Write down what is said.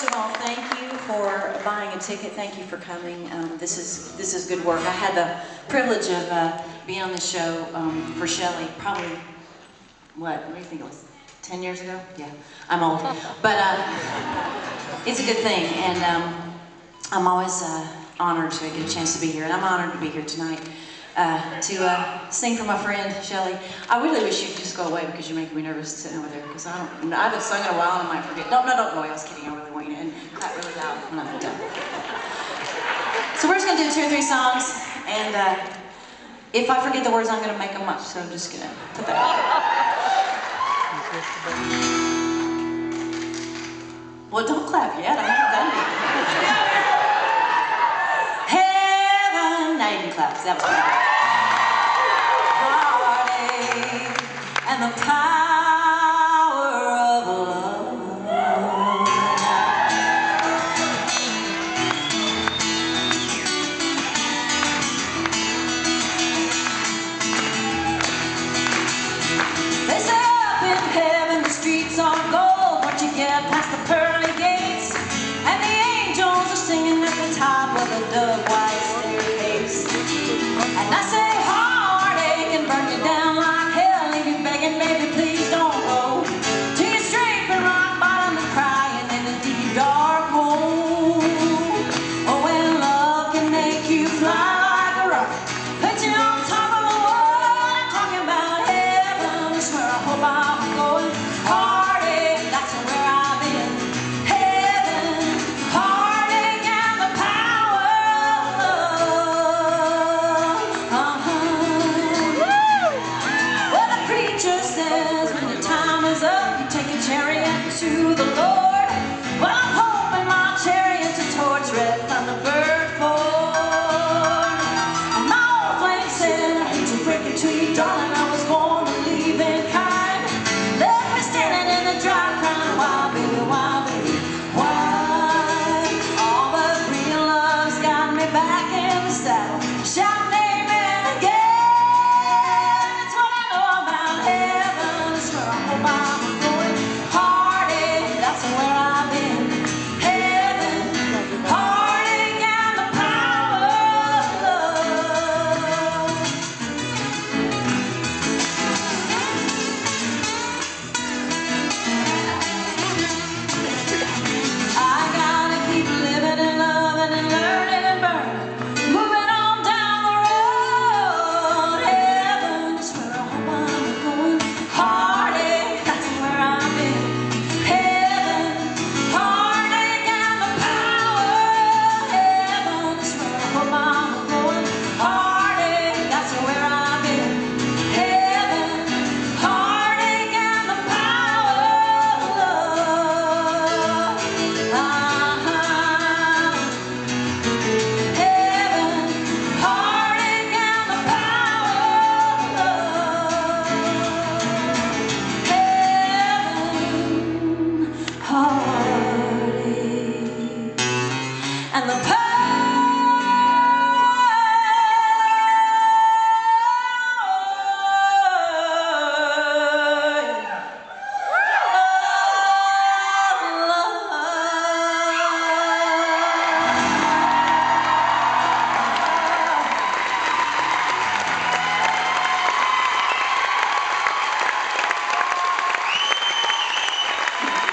first of all, thank you for buying a ticket. Thank you for coming. Um, this is this is good work. I had the privilege of uh, being on the show um, for Chely probably what? What do you think it was? Ten years ago? Yeah, I'm old, but uh, it's a good thing, and um, I'm always uh, honored to get a chance to be here, and I'm honored to be here tonight. Uh, to uh, sing for my friend Chely. I really wish you'd just go away because you're making me nervous sitting over there because I don't, I haven't sung in a while and I might forget. No, no, go away. I was kidding. I really want you to clap really loud when I'm done. So we're just gonna do two or three songs, and uh, if I forget the words, I'm gonna make them up. So I'm just gonna put that. Well, don't clap yet. I haven't done it. Heaven, now you can clap. That was